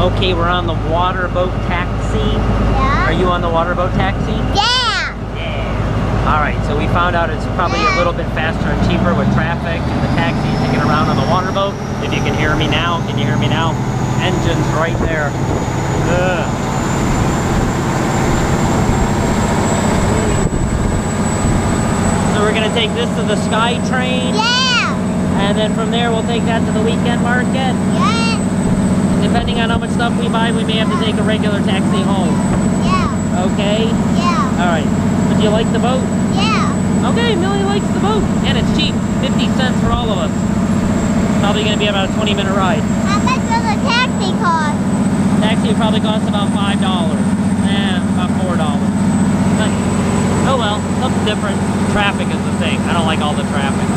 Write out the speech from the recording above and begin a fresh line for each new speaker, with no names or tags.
Okay, we're on the water boat taxi.
Yeah.
Are you on the water boat taxi?
Yeah.
Yeah. All right, so we found out it's probably a little bit faster and cheaper with traffic and the taxi taking around on the water boat. If you can hear me now, can you hear me now? Engine's right there. Ugh. So we're gonna take this to the Sky Train,
Yeah.
and then from there we'll take that to the weekend market.
Yeah.
On how much stuff we buy, we may have to take a regular taxi home.
Yeah.
Okay?
Yeah.
All right. But do you like the boat?
Yeah.
Okay, Millie likes the boat. And it's cheap. 50 cents for all of us. Probably going to be about a 20 minute ride.
How much does a taxi cost?
Taxi would probably cost about $5. Eh, about $4. But, oh well, something different. Traffic is the thing. I don't like all the traffic.